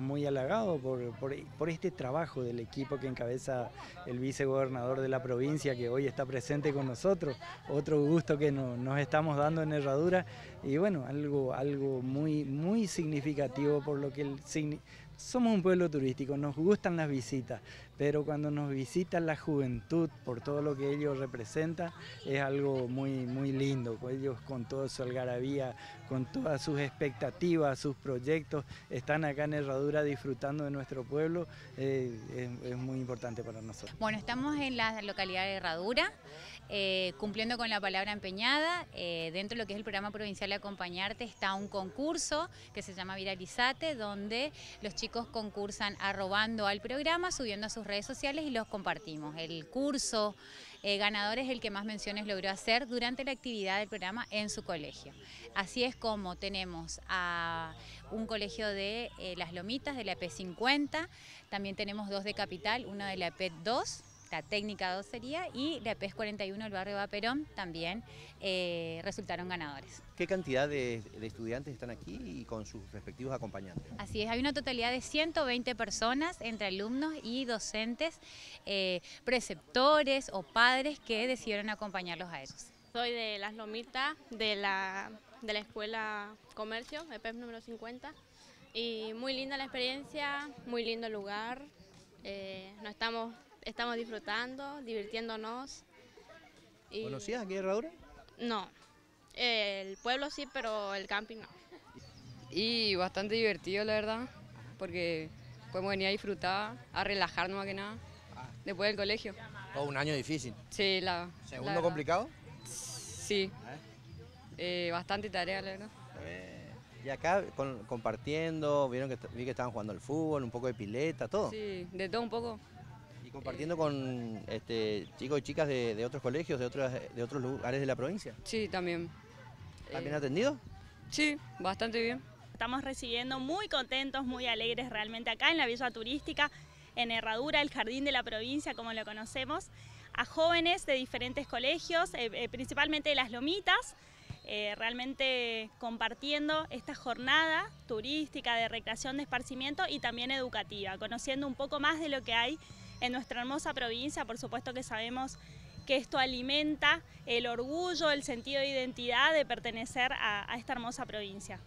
Muy halagado por, por, este trabajo del equipo que encabeza el vicegobernador de la provincia que hoy está presente con nosotros, otro gusto que nos estamos dando en Herradura. Y bueno, algo, algo muy, muy significativo por lo que el, somos un pueblo turístico, nos gustan las visitas, pero cuando nos visita la juventud por todo lo que ellos representan, es algo muy, muy lindo. Ellos con toda su algarabía, con todas sus expectativas, sus proyectos, están acá en Herradura disfrutando de nuestro pueblo, eh, es, muy importante para nosotros. Bueno, estamos en la localidad de Herradura, eh, cumpliendo con la palabra empeñada, eh, dentro de lo que es el programa provincial de Acompañarte está un concurso que se llama Viralizate, donde los chicos concursan arrobando al programa, subiendo a sus redes sociales y los compartimos. El curso eh, ganador es el que más menciones logró hacer durante la actividad del programa en su colegio. Así es como tenemos a un colegio de Las Lomitas, de la EP50, también tenemos dos de Capital, uno de la EP2, la técnica 2 sería, y la PES 41 del barrio Vaperón también eh, resultaron ganadores. ¿Qué cantidad de, estudiantes están aquí y con sus respectivos acompañantes? Así es, hay una totalidad de 120 personas entre alumnos y docentes, eh, preceptores o padres que decidieron acompañarlos a ellos. Soy de Las Lomitas, de la, de la Escuela Comercio, EPEP número 50, y muy linda la experiencia, muy lindo el lugar, eh, nos estamos estamos disfrutando, divirtiéndonos. Y... ¿Conocías aquí Herradura? No, el pueblo sí, pero el camping no. Y bastante divertido, la verdad, porque podemos venir a disfrutar, a relajarnos más que nada, después del colegio. Todo un año difícil. Sí, la ¿Segundo complicado? Sí, ¿Eh? Eh, bastante tarea, la verdad. Eh, y acá compartiendo, vieron que, vi que estaban jugando al fútbol, un poco de pileta, todo. Sí, de todo un poco compartiendo con este, chicos y chicas de, otros colegios, de, otros, de otros lugares de la provincia. Sí, también. ¿También atendido? Sí, bastante bien. Estamos recibiendo muy contentos, muy alegres realmente acá en la Villa Turística, en Herradura, el Jardín de la Provincia, como lo conocemos, a jóvenes de diferentes colegios, eh, eh, principalmente de las Lomitas, eh, realmente compartiendo esta jornada turística de recreación, de esparcimiento y también educativa, conociendo un poco más de lo que hay en nuestra hermosa provincia. Por supuesto que sabemos que esto alimenta el orgullo, el sentido de identidad de pertenecer a, esta hermosa provincia.